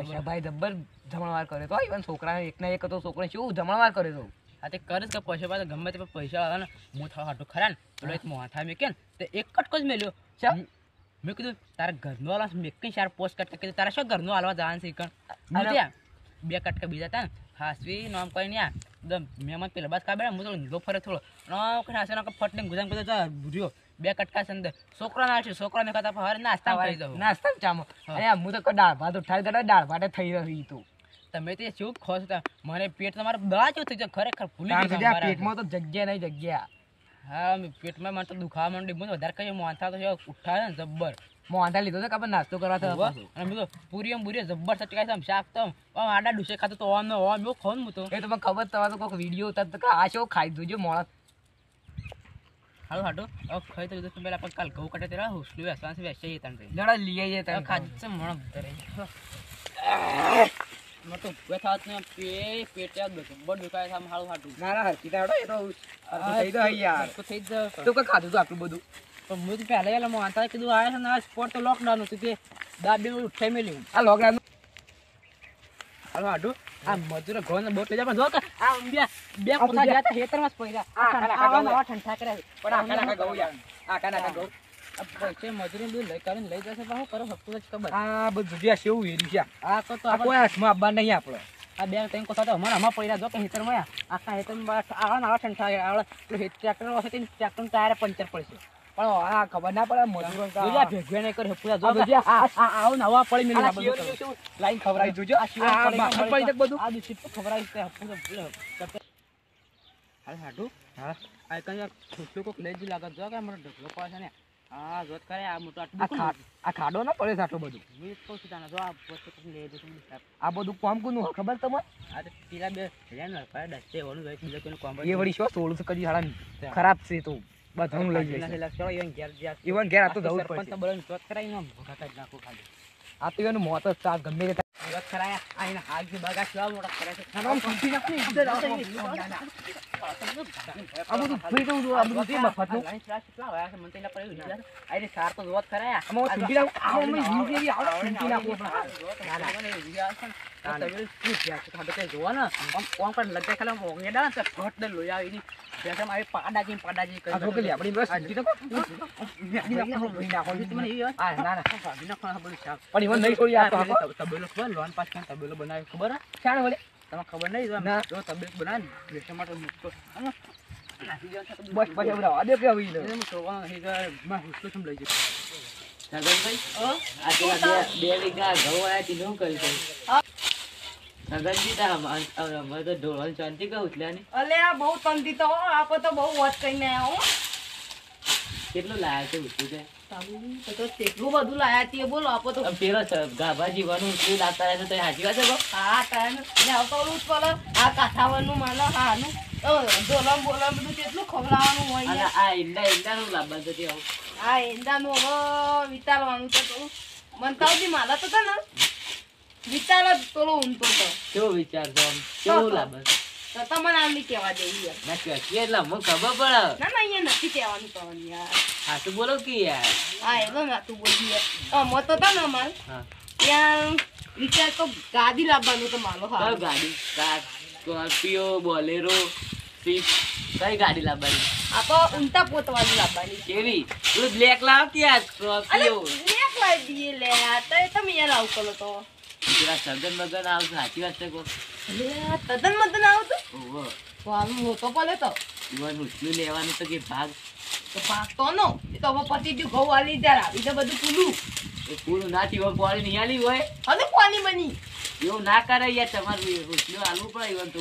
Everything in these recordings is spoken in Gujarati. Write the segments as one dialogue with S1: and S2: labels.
S1: પૈસા ભાઈ જબ્બર જમણવાર કરે તો. ઈવન છોકરા એકના એક હતો છોકરો શું જમણવાર કરે તો?
S2: હા તે કરે કે પૈસા પાસે ગમે તે પૈસા આવે ને હું થવા હાટું ખરા ને પેલો એક મોઠા મેં કે તે એક કટકો જ મેલ્યો? મેં કીધું તારા ઘરનો હાલવા મેં કઈ સાર પોસ્ટ કરતા કીધું તારા શું ઘરનો હાલવા જવાનું છે કણ? બે કટકા બીજા હતા ને હાસવી નામ કઈ નહીં આ. મેં મહેમાન પેલા બાદ કાબે હું થોડો નીલો ફરે થોડો. નોક હાસે નોક ફટને ગુજામ બધા ભૂર્યો. બે કટકા છે અંદર. છોકરા ના છે છોકરા ને કહેતા હવે નાસ્તા કરી દઉં.
S1: નાસ્તા ચામો અરે હું તો દાળ ભાત ઉઠાવી દઉં દાળ ભાતે થઈ રહી તું.
S2: તમે તે શું ખોશ હતા મને પેટ તમારે જેવું થઈ જાય ખરેખર
S1: ભૂલી કે
S2: ગયું.
S1: પેટમાં તો જગ્યા નહીં જગ્યા.
S2: હા પેટમાં મને તો દુખાવા માંડી મને વધારે કઈ મોંથા તો છે ઉઠાવે ને જબ્બર.
S1: મોંધા લીધો તો ખબર નાસ્તો કરવા થયો
S2: અને તો પૂરી એમ પૂરી જબ્બર સટકાય છે આમ શાક તો આમ. આડા ડુસે ખાતો તો ઓમ ને ઓમ એવું ખાઉં હું તો.
S1: એ તો ખબર તમારે કોઈક વીડિયો ઉતારતો કે આ શું ખાઈ જોજો મોણા
S2: હાલો હાટો હવે ખાઈ તો લીધું તો પેલા આપણે કાલ ઘઉં કાઢે તેરા હોસ્ટેલ બેસવાનું છે બેસી જતા ને
S1: જરા લઈ આવીએ તને
S2: ખાધું છે મણ ભરે મને તો ઉભે થાત ને પે પેટ યાદ જબ્બર દુખાય છે આમ હાલું હાટું
S1: ના ના હરકી તાવડો એ તો થઈ હઈ યાર.
S2: તો થઈ જ.
S1: તું કઈ ખાધું તું આટલું બધું?
S2: પણ હું તો પહેલા એલા મોંથા કીધું આયા છે ને આ સ્પોટ તો લોકડાઉન હતું તે દાબે ઉઠાઈ મેલ્યું
S1: આ લોકડાઉન
S2: હાલો હાટું આ મજૂરો ઘઉં ને બોટ લઈ જાય પણ જો આ બે બે
S1: આ
S2: પોતા ગયા તા ખેતરમાં જ પડ્યા.
S1: આ
S2: આ. નવા ઠંઠા કર્યા છે.
S1: પણ આખા નાખા ગૌ યાર આખા નાખા ગૌ
S2: પૈસે મજૂરી બધું લઈ કરીને લઈ જશે પણ કરો શકતું નથી ખબર
S1: આ બધું જે શેવું વેરી છે
S2: આ તો તો
S1: આ
S2: આપણે-
S1: કોઈ હાથમાં આવવા નહીં આપણો
S2: આ બે ત્રણ કોથા તો અમારા આમાં પડ્યા જો કે ખેતરમાં આયા. આખા ખેતરમાં આવા નવા ઠંઠા. આવડે પેલું ટ્રેક્ટર હશે તે ટ્રેક્ટરનું ટાયર પંચર પડશે
S1: પણ આ ખબર ના પડે મજૂરો
S2: જોજે ભેગવે નહીં કર્યો. પૂરા જો
S1: જોજે આ-
S2: આ- આ આવું નવા પડી મેલ્યું
S1: આ
S2: આ બધું
S1: શિવલિંગ
S2: કરો.
S1: શું? લાઈન ખવડાવી જોજો.
S2: આ શિવલિંગ પડી પડી
S1: પડી તક બધું.
S2: આ દૂષિત તો ખવડાવી છે. પૂરો પેલો કરતે- હાલ હાટું.
S1: હા.
S2: આ કંઈ આ કોક લઈ જ લાગે જો કે અમારો ઢગલો પડે ને. આ જોત કરે આ મોટો
S1: આ આ ખાડો ના પડે આટલું બધું?
S2: હું કહું છું તને, જો આ વસ્તુ લઈ જશે
S1: આ બધું કોમ કોનું ખબર તમને?
S2: આ તો પેલા બે રહ્યા ને ભાઈ ડસ્ટે બીજા કોઈનું કામ
S1: એ વળી શું સોળું છે કદી હાડા ખરાબ છે તો. બધાનું લઈ
S2: છે, even ઘેર
S1: આ તો જવું જ પડશે.
S2: તો બોલાવીને ચોથ કરાવીને આમ ભૂખા કાઢી નાખું ખાલી.
S1: આ તો એનું મોત જ આ ગમે તે.
S2: ચોથ કરાયા, આ એના હાથ જે બગા આવા મોટા કર્યા છે.
S1: ના, ના, આમ તૂટી નાખો ને, અંદર આવો, આવો, ના, ના. આ બધું ફરી જવું જોઈએ, આ બધું છે મફતનું.
S2: લાઈન શ્વાસ કેટલા વાયા છે, મને તો એના પર એવું વિચાર. આ રીતે સાર તો જોત કરાયા.
S1: આમાં તૂટી નાખો, અમે
S2: આવડે
S1: હિંગ જેવી આવડે, તૂટી નાખો ના, ના.
S2: ને,
S1: ના,
S2: ને, ને દે ની. ને.
S1: ના, ના.
S2: તબેલો ખબર? લોન પાસ તબેલો બનાવ્યો ખબર હે?
S1: વળે?
S2: તમને ખબર નહીં? જો
S1: ના.
S2: બનાવે ને માટે મૂકતો.
S1: બસ પછી બધા કે આવી લે.
S2: લઈ જશે
S3: નગરભાઈ આ પેલા બે બે વીઘા ઘઉં આયા તી શું કરી તમે? નગરજી તા અમારે તો ઢોળવાની શાંતિ કહું
S4: અલે આ બહુ તંતી તો હો, આપો તો બહુ વોચ કરીને
S3: કેટલું લાયા છે ઉઠ્યું છે
S4: કેટલું બધું લાયા છીએ બોલો આપો તો
S3: પેલો ગાભા જીવાનું લાગતા રહે તો એ વાત છે
S4: હા ટાઈમ ને આવતો ઓલું આ કાઠાવરનું માનો હાનું. ઢોલમ બોલમ બધું કેટલું ખવડાવવાનું હોય
S3: આ ઈંડા ઈંડાનું લાવવાનું તે આવું.
S4: આ એંદાનું હવે વિચારવાનું તો. મનતાવજી માલા તો ને. વિચાર જ ઊંધો તો
S3: કેવો વિચાર છે આમ? કેવું?
S4: તો તમને આમ નહીં કહેવા દે યાર
S3: ના કહેતી એટલે અમને ખબર પડે
S4: ના ના અહીંયા નથી કહેવાનું કરવાનું યાર.
S3: સાચું બોલો કે યાર.
S4: હા એવો ના તું બોલી યાર તો હતા ને ત્યાં વિચાર તો ગાડી લાવવાનું તો માલો
S3: કયો
S4: હા
S3: ગાડી? કાર સ્કોર્પિયો બોલેરો સ્વિફ્ટ કઈ ગાડી લાવવાની?
S4: આ તો ઊંટા પોતવાની લાવવાની.
S3: કેવી? તું બ્લેક લાવ કે આ સ્કોર્પિયો?
S4: બ્લેક લાવી દઈએ લે. આ તો તમે યાર આવું કરો તો.
S3: પેલા સર્જન મગન આવશે સાચી વાત છે કો
S4: તદ્દન મદન આવતું
S3: ઓહો.
S4: તો આમ હોતો પડે તો.
S3: ઈવન ઉછલું લેવાનું તો કે ભાગ?
S4: તો ભાગતો નો. એ તો હવે પતિ ગયું ઘઉં આલી જ્યારે આવી તો બધું પૂલું
S3: એ પૂલું ના થયું પોળી નહીં આલી હોય?
S4: અને પાણી બની.
S3: એવું ના કરે યાર તમારું ઉછલું આલવું પડે ઈવન તો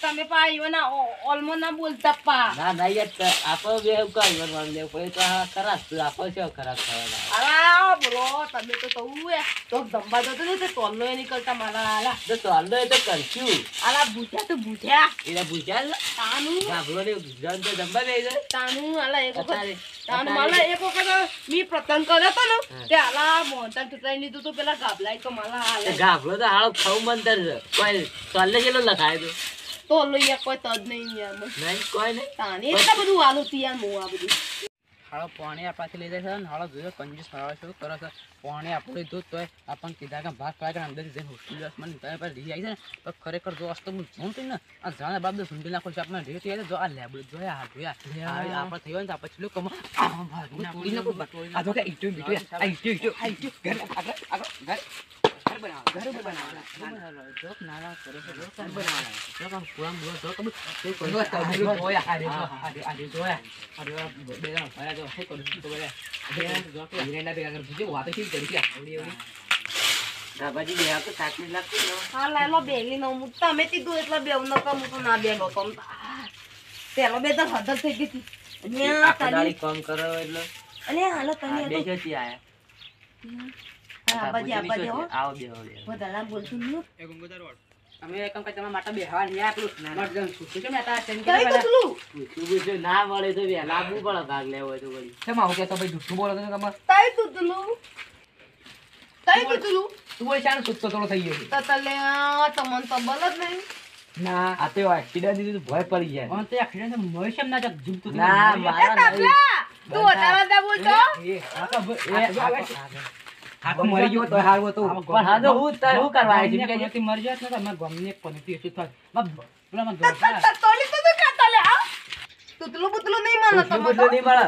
S4: તમે પા ના ઓલમો ના બોલતા પા.
S3: ના ના યાર આપો બે કાંઈ લે કોઈ તો આ ખરાબ તું આપો છે ખરાબ થવાના.
S4: અરે બ્રો તમે તો કહું એ તો ધંબા તો ને તોલનો એ નીકળતા મારા આલા.
S3: તો તોલનો એ તો કરશું.
S4: આલા ભૂખ્યા તો ભૂખ્યા.
S3: એટલે ને
S4: તાનું?
S3: ગાભલો ને જન તો જમવા બે જાય.
S4: તાનું આલા એક વખત તાનું માલા એક વખત મી પ્રતંગ કર્યો તો ને તે આલા મોંતા તૂટાઈ લીધું તો પેલા ગાભલાઈ તો માલા આલા.
S3: ગાભલો તો હાળો ખાવ મંતર છે. કોઈ તોલને કેટલો લખાય તો
S4: તો લઈ કોઈ તદ નહીં યાર.
S3: નહીં કોઈ નહીં.
S4: તાને એટલા બધું વાલું તું યાર હું આ બધું.
S2: હાળો પાણી આપણાથી લઈ જાય છે ને. હાળો જોયો કંજૂસ હાળો શું કરે છે. પાણી આપણું લીધું તોય આપણને કીધા કે ભાગ પાડે કે અંદર જઈને હોસ્ટેલ મને તમે પાસે રહી આવી છે ને તો ખરેખર જો અસ્તો હું જોઉં છું ને આ જાણે બાપ સુંડી નાખો છે. આપણે રેતી આવી જો આ લેબડું જોયા આ જોયા. આ આપણે થયો ને તો આપણે છેલ્લું કમો તોડી નાખો. આ જો કે ઈટો બીટો આ ઈટો ઈટો. આ ઈટો. ઘર આગળ આગળ ઘર. ઘર બનાવો ઘર બનાવો જોક નાના કરે છે જોક બનાવો જોક આમ પૂરા મૂળ જોક આમ તે કોઈ જોયા જોયા આ જોયા આ જોયા આ જોયા બે જણ જો હે કરું તો બોલે બે જોક હિરેના ભેગા કર પૂછ્યું વાતો કેવી કરી છે આવડી આવડી
S3: ધાબાજી બે આ તો તાકની
S4: હા લાલો બેલી નો મુ તમે કીધું એટલે બેવ ન કમ તો ના બેલો તમ પેલો બે તો હદલ થઈ ગઈ હતી અને આ
S3: કામ કરો એટલે
S4: અને હાલો
S3: આ
S4: તને
S3: બે
S4: તો
S3: આયા?
S4: આ
S3: ના મળે તો ભાગ લેવો તો વળી.
S2: કેમ આવું ભાઈ બોલો તમે? તમાર તું બોલ ચાણ છૂટતો થોડો થઈ ગયો છે.
S4: તો તલે તમન તો બોલ જ નહીં.
S2: ના
S3: આ તો ભય પડી જાય.
S2: પણ તો એક્સિડન્ટ ના ઝૂમતું
S3: ના
S4: એ
S3: મારા નહીં.
S4: તું બોલતો?
S2: હાકો મરી ગયો તો હારું હતું.
S3: પણ હા તો હું તાર શું કરવા આવ્યો છું?
S2: કે મરી જાત ને તો ગમને પનતી હશે તો પેલા માં
S4: ત- ત- ત- તોલી તો તું કાં તલે આ તુતલું બુતલું નહીં માનો તમે
S3: પૂછ્યું નહીં મળે.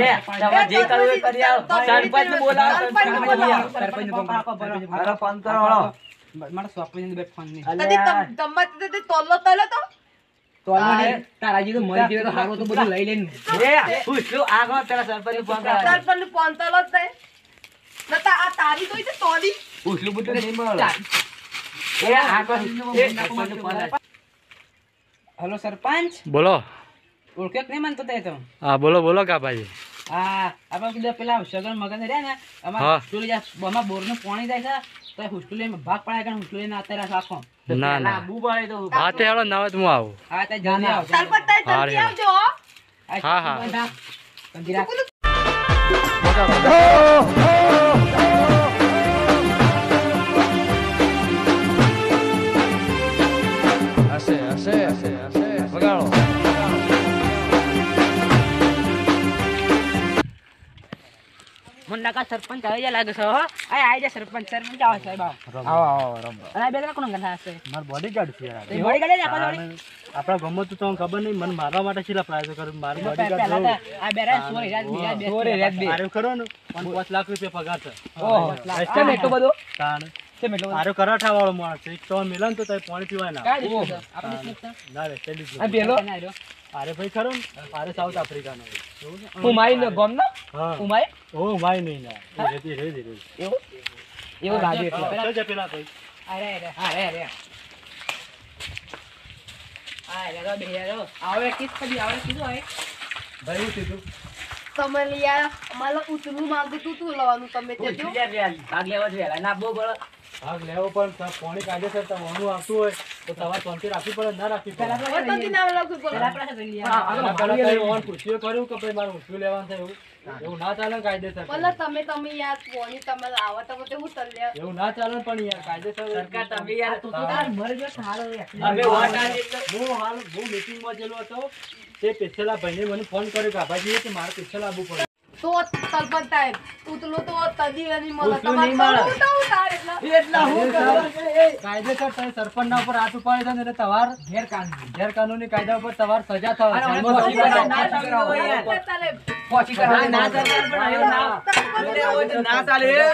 S3: એ, તમારે જે કરવું એ કરી આવો. સરપંચને બોલાવો,
S4: સરપંચને બોલાવો.
S3: મારો ફોન કરો હળો.
S2: મારા સ્વપ્ન બે ફોનની
S4: કદી તમ- તમે તે- તે તોલો તો
S2: તો. તારાજી તો મરી ગયો તો હારું તો બધું લઈ લઈને.
S3: એ, પૂછ્યું આગળ પેલા સરપંચ ફોન
S4: સરપંચ ફોન તલો જ તે. નતા આ તારી તો છે તોલી
S3: પૂછલું પૂછલું નહીં મળે. એ, આગળ, એ, સરપંચને
S2: હેલો સરપંચ?
S5: બોલો.
S2: ઓળખે નહીં માનતો તે તો
S5: હા બોલો બોલો કાપાજી
S2: હા આપણે કીધું પેલા સગન મગન રહ્યા ને. અમાર હોસ્ટેલ જા બોરનું પાણી જાય છે તો હોસ્ટેલ ભાગ પડાય કારણ હોસ્ટેલ ના અત્યારે રાખો
S5: ના ના.
S3: બુ પડે તો
S5: હા તે હેડો નવત હું આવું.
S2: હા તે જાને આવો
S4: સરપંચ
S5: હા,
S4: જલ્દી. આવજો હા.
S5: હા, હા.
S2: મુન્ના કા સરપંચ આવી જાય લાગે છે હો. આ આવી જાય સરપંચ સરપંચ આવો સાહેબ આવો.
S5: આવો રમો.
S2: અને બે કોણ ગંધા હશે?
S6: માર બોડીગાર્ડ છે યાર.
S2: તે વળી ગળે ને આપણા
S6: ગામમાં તો તમને ખબર નહીં મને મારવા માટે છેલા પ્રયાસો કરે માર
S2: પહેલા
S6: બોડીગાર્ડ
S2: આ બે રહ્યા સોરી રાત બી રાત બે. સોરી રાજ બે.
S6: આર્યો કરો ને? પણ પાંચ લાખ રૂપિયા પગાર છે.
S2: ઓહો કેમ એટલો બધો?
S6: તાણ. આર્યો કરાઠા વાળો માણસ છે. તો મિલે તો પાણી પીવાય ના. ના રે પેલી
S2: આ પેલો?
S6: આરે ભાઈ ખરો અરે આરે સાઉથ આફ્રિકાનો
S2: હું મારી નો ગોમ નો? મારી?
S6: ઓ ભાઈ નહીં ના. રેતી રેતી રેતી.
S2: એવું? એવું લાગે એટલે
S6: પેલા? છે પેલા ભાઈ
S2: અરે અરે અરે અરે. આ રો બે રો આવે કિસ કદી આવે કીધું આવે
S6: ભાઈ હું કીધું
S4: તમે આયા. અમારે ઉતલું માંગુ તું તું લવાનું તમે તે જો.
S3: ભાગ લેવો છે ના બહુ પડે.
S6: ભાગ લેવો પણ ત- કાઢે કાયદેસર તમારું આવતું હોય. તો તમારે શાંતિ રાખવી પડે ના રાખવી પડે.
S4: તમને ના બોલો.
S2: પેલા આપણે લઈ
S6: હા,
S2: આવ્યા.
S6: પેલા ઓન પૂછ્યું કર્યું કે ભાઈ મારું ઊંચું લેવાનું છે એવું? એવું ના ચાલે કાયદેસર
S4: બોલો તમે તમે યાર પોણી તમે લાવો તો બધે હું તલ્યા
S6: એવું ના ચાલે પણ યાર કાયદેસર
S3: સરકાર તમે યાર
S2: તું તો તાર મર ગયો સારો યાર
S3: અમે વાટા
S6: હું હાલ હું મીટિંગમાં જેલો હતો. તે પેછલા ભાઈને મને ફોન કર્યો કે આભાજી કે મારે પેછલા આવવું પડે.
S4: તો સરપંચ સાહેબ તો તદી મળે તમારે
S3: નહીં મળે.
S4: તો ઉતાવ ઉતાર એટલે
S3: એટલા હું
S6: કાયદેસર તમે સરપંચના ઉપર હાથ ઉપાડે છે એટલે તમાર
S2: ગેરકાનૂની.
S6: ગેરકાનૂની કાયદા ઉપર તમાર સજા થવા
S2: અરે,
S6: જેલમાં
S2: અરે,
S6: સજા
S2: અરે,
S6: થવા.
S2: ના ચાલે, યાર.
S4: એટલે ચાલે.
S2: પહોંચી
S3: ના,
S2: કરવા
S3: ના સરકાર પણ એવું ના ના ચાલે
S4: એ,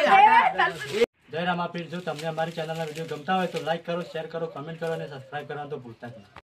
S4: સરપંચ
S6: જય રામાપીર જો તમને અમારી ચેનલના વીડિયો ગમતા હોય તો લાઈક કરો શેર કરો કમેન્ટ કરો અને સબસ્ક્રાઈબ કરવાનું તો ભૂલતા જ નહીં